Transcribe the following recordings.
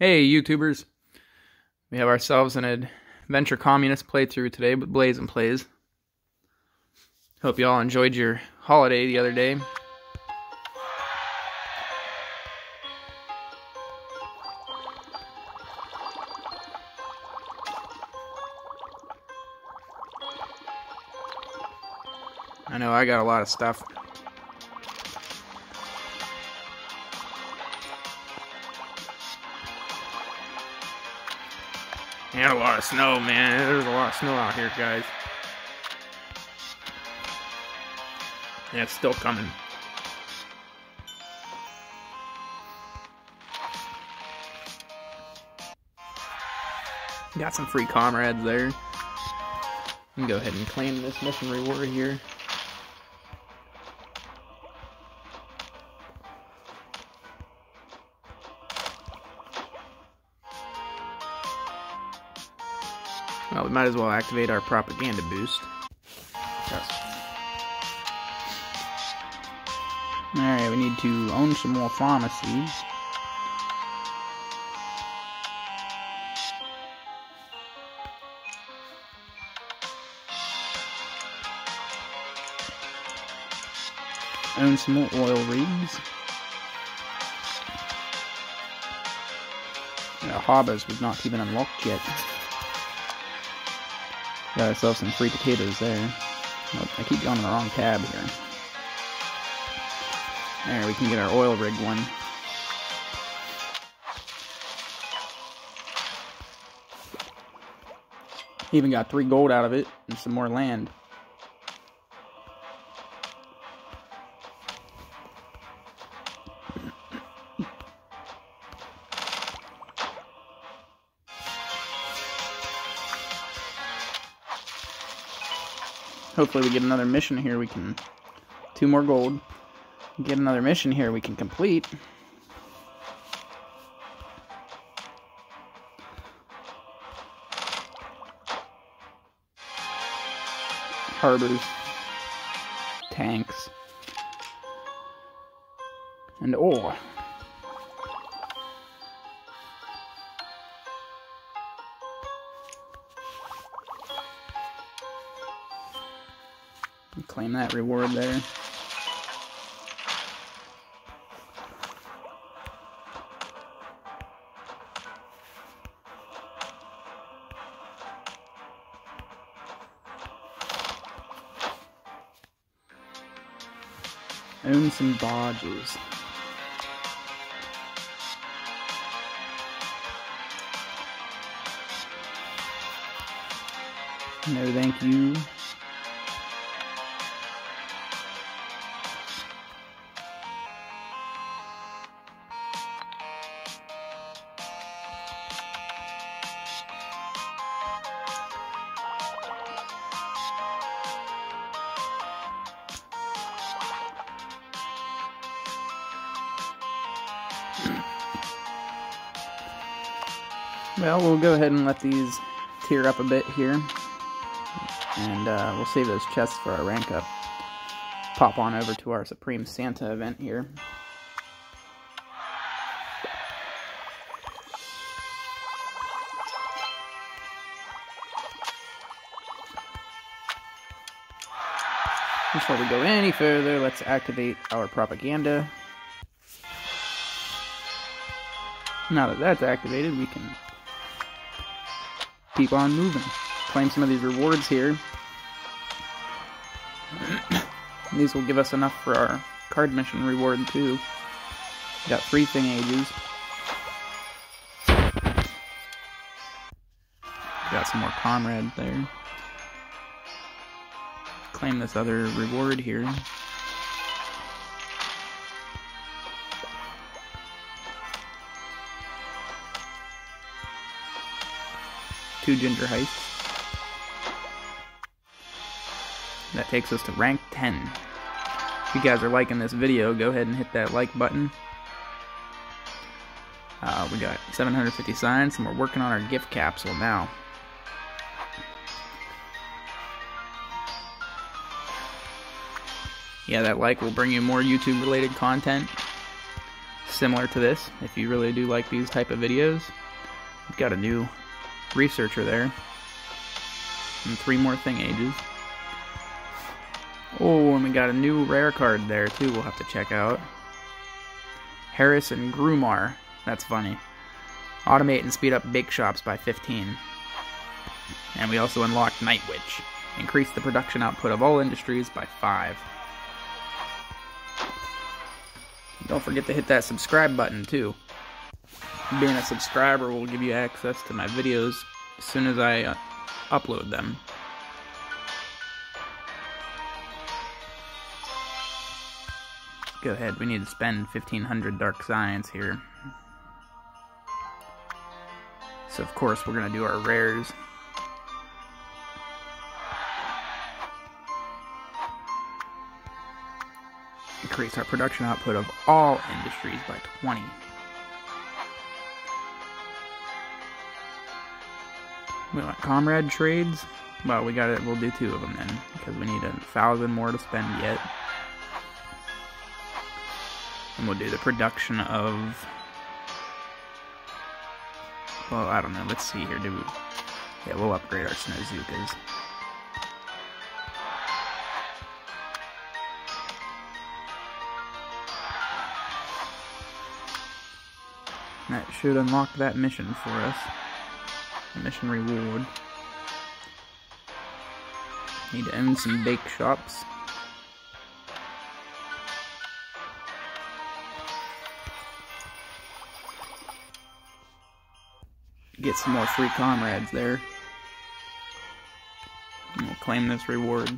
Hey, YouTubers. We have ourselves an adventure communist playthrough today with BlazeNPlaze. Hope you all enjoyed your holiday the other day. I know I got a lot of stuff. And a lot of snow, man. There's a lot of snow out here, guys. Yeah, it's still coming. Got some free comrades there. can go ahead and claim this mission reward here. Might as well activate our propaganda boost. Alright, we need to own some more pharmacies. Own some more oil rigs. Yeah, harbors we've not even unlocked yet. Got ourselves some free potatoes there. Oh, I keep going on the wrong tab here. There, we can get our oil rig one. Even got three gold out of it and some more land. Hopefully we get another mission here we can... Two more gold. Get another mission here we can complete. Harbors. Tanks. And ore. Claim that reward there. Own some barges. No thank you. Well, we'll go ahead and let these tear up a bit here. And uh, we'll save those chests for our rank up. Pop on over to our Supreme Santa event here. Before we go any further, let's activate our propaganda. Now that that's activated, we can keep on moving. Claim some of these rewards here. these will give us enough for our card mission reward too. Got three thing ages. Got some more comrade there. Claim this other reward here. Two ginger heists. That takes us to rank 10. If you guys are liking this video, go ahead and hit that like button. Uh, we got 750 signs, and we're working on our gift capsule now. Yeah, that like will bring you more YouTube-related content. similar to this, if you really do like these type of videos. We've got a new researcher there. And three more thing ages. Oh, and we got a new rare card there too we'll have to check out. Harris and Grumar. That's funny. Automate and speed up bake shops by 15. And we also unlocked Night Witch. Increase the production output of all industries by 5. Don't forget to hit that subscribe button too. Being a subscriber will give you access to my videos as soon as I uh, upload them. Go ahead, we need to spend 1500 Dark Science here. So of course we're going to do our rares. Increase our production output of all industries by 20. We want comrade trades. Well, we got it. We'll do two of them then, because we need a thousand more to spend yet. And we'll do the production of. Well, I don't know. Let's see here. Do we? Yeah, we'll upgrade our Snowzookas. That should unlock that mission for us. Mission reward. Need to own some bake shops. Get some more free comrades there. And we'll claim this reward.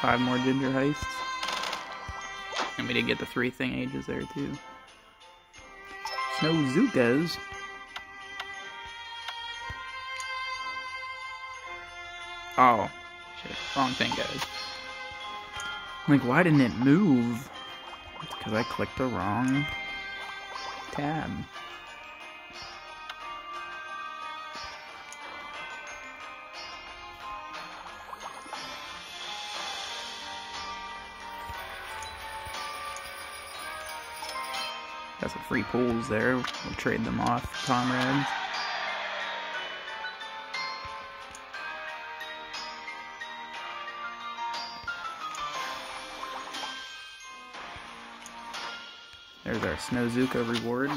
Five more ginger heists. And we did get the three thing ages there too. Snowzookas. Oh, shit, wrong thing, guys. Like, why didn't it move? Because I clicked the wrong tab. Got some free pools there. We'll trade them off, comrades. There's our Snowzooka reward.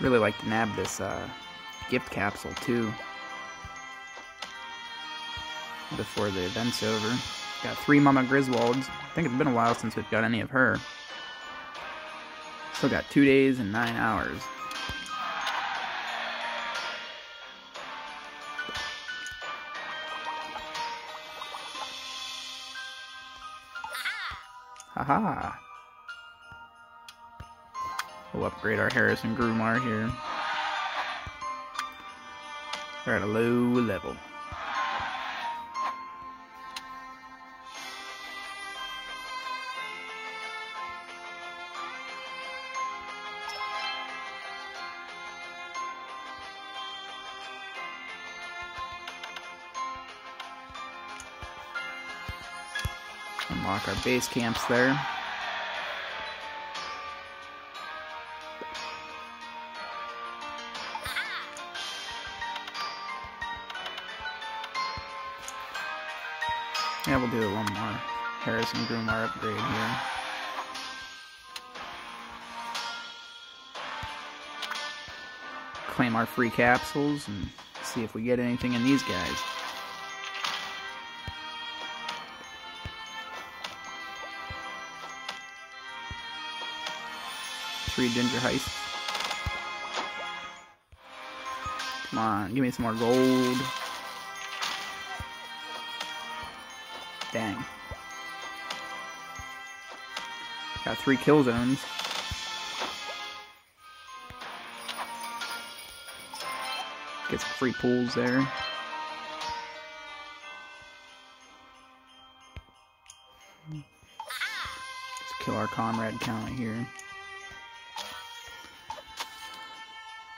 Really like to nab this uh, gift capsule too. Before the event's over. Got three Mama Griswolds. I think it's been a while since we've got any of her. Still got two days and nine hours. Haha. We'll upgrade our Harrison Grumar here. They're at a low level. Unlock our base camps there. Yeah, we'll do one more Harrison Grumar upgrade here. Claim our free capsules and see if we get anything in these guys. Three ginger heists. Come on, give me some more gold. Dang. Got three kill zones. Get some free pools there. Let's kill our comrade count here.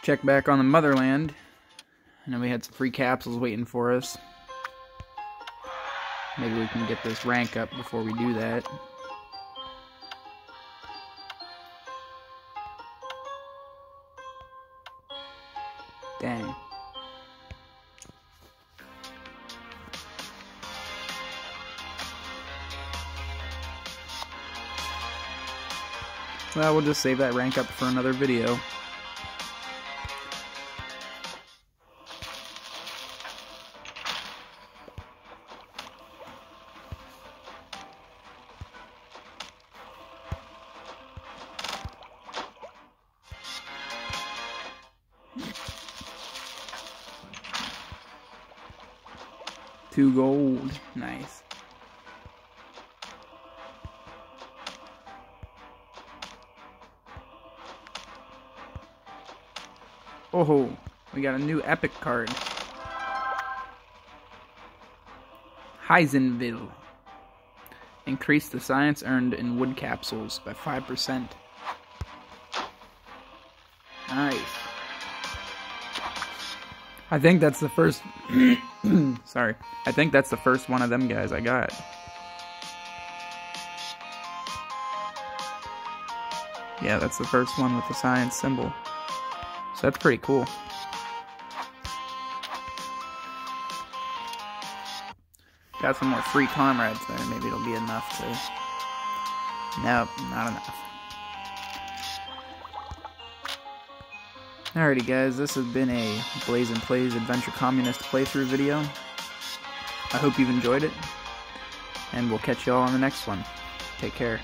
Check back on the motherland. And then we had some free capsules waiting for us. Maybe we can get this rank up before we do that. Dang. Well, we'll just save that rank up for another video. Two gold. Nice. Oh, we got a new epic card. Heisenville. Increase the science earned in wood capsules by 5%. Nice. I think that's the first... Sorry. I think that's the first one of them guys I got. Yeah, that's the first one with the science symbol. So that's pretty cool. Got some more free comrades there. Maybe it'll be enough to... Nope, not enough. Alrighty guys, this has been a BlazeNPlaze Adventure Communist playthrough video. I hope you've enjoyed it, and we'll catch you all on the next one. Take care.